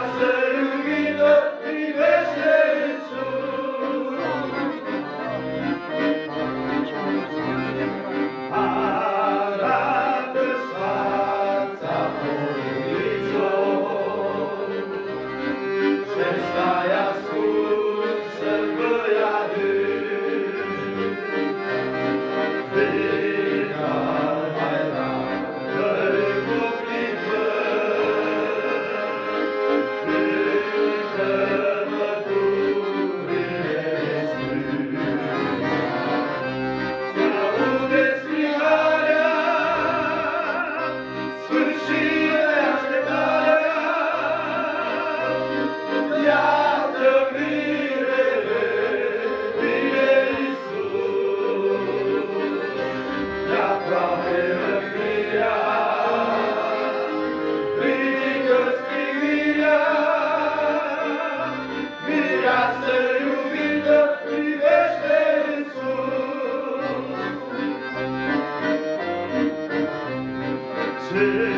I've say